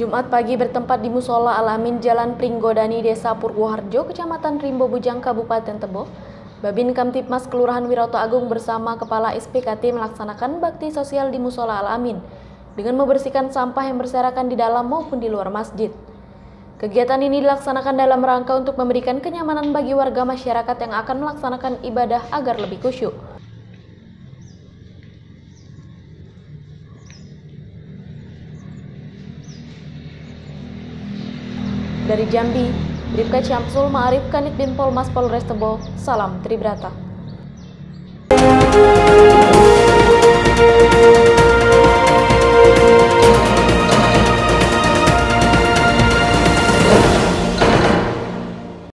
Jumat pagi bertempat di Musola Alamin Jalan Pringgodani Desa Purwoharjo, Kecamatan Rimbo Bujang, Kabupaten Tebo. Babin Kamtipmas Kelurahan Wiroto Agung bersama Kepala SPKT melaksanakan bakti sosial di Musola Alamin dengan membersihkan sampah yang berserakan di dalam maupun di luar masjid. Kegiatan ini dilaksanakan dalam rangka untuk memberikan kenyamanan bagi warga masyarakat yang akan melaksanakan ibadah agar lebih khusyuk. Dari Jambi, Bribka Syamsul Ma'arif Kanit Bin Polmas Polres Tebo, Salam Tribrata.